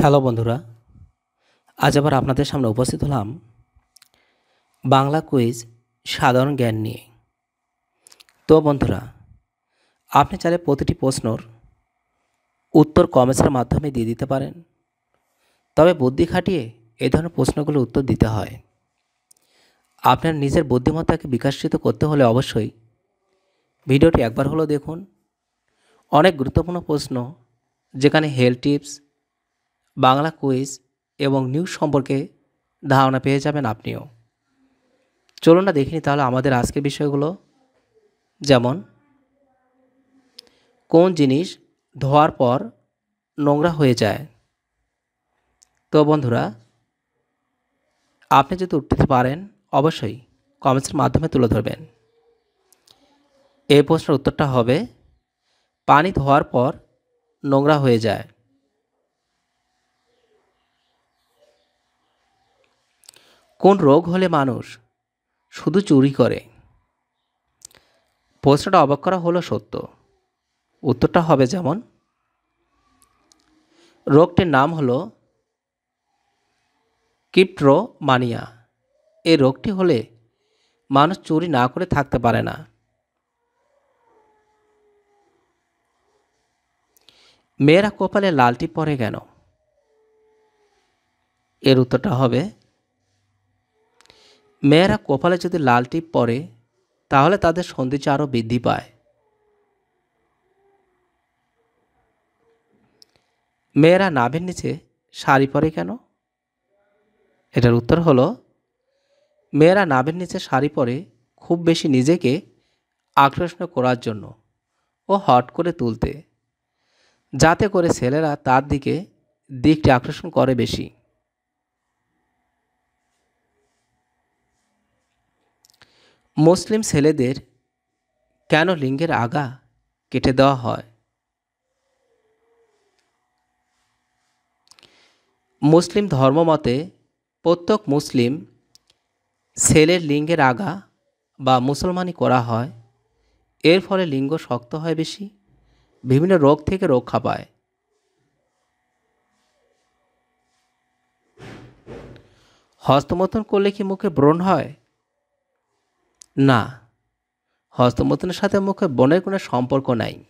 Hello বন্ধুরা, আজ আবার আপনাদের সামনে উপস্থিত হলাম বাংলা কুইজ সাধারণ জ্ঞান নিয়ে। তো বন্ধুরা, আপনি চাইলে প্রতিটি প্রশ্নর উত্তর কমেন্টসের মাধ্যমে দিয়ে দিতে পারেন। তবে বুদ্ধি খাটিয়ে এই ধরনের প্রশ্নগুলোর উত্তর দিতে হয়। আপনার নিজের বুদ্ধিমত্তাকে বিকাশিত করতে হলে অবশ্যই ভিডিওটি একবার হলেও দেখুন। অনেক গুরুত্বপূর্ণ প্রশ্ন, যেখানে হেলথ টিপস বাংলা কুইজ এবং নিউজ সম্পর্কে ধারণা পেয়ে যাবেন আপনিও। চলুন না দেখিনি তাহলে আমাদের আজকের বিষয়গুলো। যেমন, কোন জিনিস ধোয়ার পর নোংরা হয়ে যায়? তো বন্ধুরা, আপনি যদি উঠতে পারেন, অবশ্যই কমেন্টসের মাধ্যমে তুলে ধরবেন। এই প্রশ্নের উত্তরটা হবে, পানি ধোয়ার পর নোংরা হয়ে যায়। কোন রোগ হলে মানুষ শুধু চুরি করে? প্রশ্নটা অবাক করা হলো সত্য। উত্তরটা হবে যেমন, রোগটির নাম হলো কিপ্ট্রোমানিয়া এই রোগটি হলে মানুষ চুরি না করে থাকতে পারে না। মেয়েরা কপালে লালটি পরে কেন? এর উত্তরটা হবে মেয়েরা কপালে যদি লাল টিপ পরে, তাহলে তাদের সৌন্দর্য আরও বৃদ্ধি পায়। মেয়েরা নাভের নিচে শাড়ি পরে কেন? এটার উত্তর হলো, মেয়েরা নাভের নিচে শাড়ি পরে খুব বেশি নিজেকে আকর্ষণ করার জন্য ও হট করে তুলতে, যাতে করে ছেলেরা তার দিকে দিকটি আকর্ষণ করে বেশি। মুসলিম ছেলেদের কেন লিঙ্গের আগা কেটে দেওয়া হয়? মুসলিম ধর্মমতে প্রত্যেক মুসলিম ছেলের লিঙ্গের আগা বা মুসলমানি করা হয়। এর ফলে লিঙ্গ শক্ত হয় বেশি, বিভিন্ন রোগ থেকে রক্ষা পায়। হস্তমতন করলে কি মুখে ব্রণ হয়? না। হস্তমৈথুনের সাথে মুখে বনের কোনো সম্পর্ক নাই।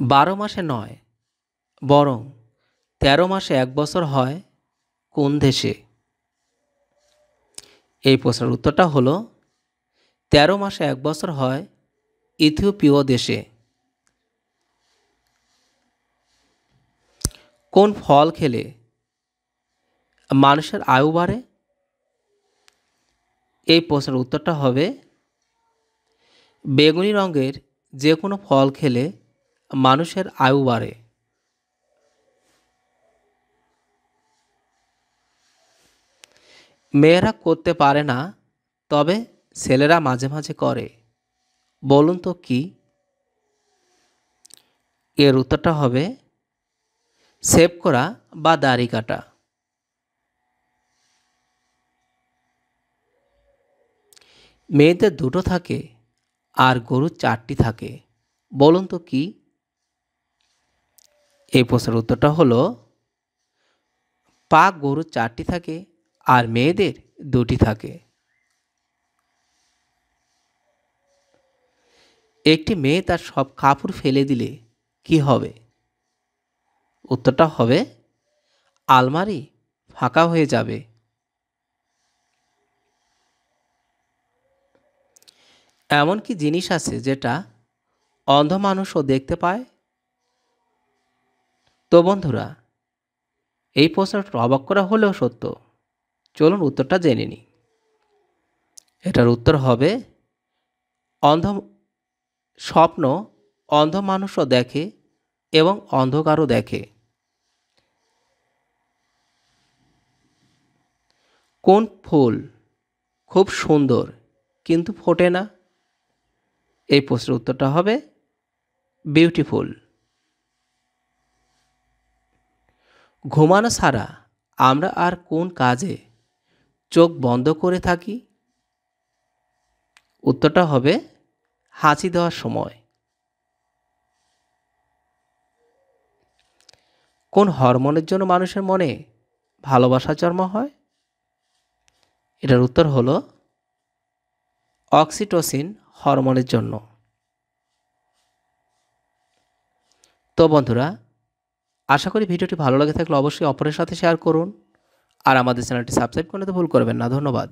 বারো মাসে নয়, বরং তেরো মাসে এক বছর হয় কোন দেশে? এই প্রশ্নের উত্তরটা হলো, তেরো মাসে এক বছর হয় ইথিওপিয় দেশে। কোন ফল খেলে মানুষের আয়ু বাড়ে? এই প্রশ্নের উত্তরটা হবে, বেগুনি রঙের যে কোনো ফল খেলে মানুষের আয়ু বাড়ে। মেয়েরা করতে পারে না, তবে ছেলেরা মাঝে মাঝে করে। বলুন তো কি? এর উত্তরটা হবে সেভ করা বা দাড়ি কাটা। মেয়েদের দুটো থাকে আর গরুর চারটি থাকে। বলুন তো কি? এই প্রশ্নের উত্তরটা হলো, পা গরুর চারটি থাকে আর মেয়েদের দুটি থাকে। একটি মেয়ে তার সব কাপড় ফেলে দিলে কি হবে? উত্তরটা হবে, আলমারি ফাঁকা হয়ে যাবে। এমন কি জিনিস আছে যেটা অন্ধ মানুষও দেখতে পায়। তো বন্ধুরা, এই প্রশ্নটা অবাক করা হলেও সত্য। চলুন উত্তরটা জেনে নিই। এটার উত্তর হবে, অন্ধ স্বপ্ন অন্ধ মানুষও দেখে এবং অন্ধকারও দেখে। কোন ফুল খুব সুন্দর কিন্তু ফোটে না? এই প্রশ্নের উত্তরটা হবে বিউটিফুল ঘুমানো ছাড়া আমরা আর কোন কাজে চোখ বন্ধ করে থাকি? উত্তরটা হবে হাঁচি দেওয়ার সময়। কোন হরমোনের জন্য মানুষের মনে ভালোবাসা জন্ম হয়? এটার উত্তর হলো অক্সিটোসিন হরমোনের জন্য। তো বন্ধুরা, আশা করি ভিডিওটি ভালো লাগে থাকলে অবশ্যই অপরের সাথে শেয়ার করুন। আর আমাদের চ্যানেলটি সাবস্ক্রাইব করতে ভুল করবেন না। ধন্যবাদ।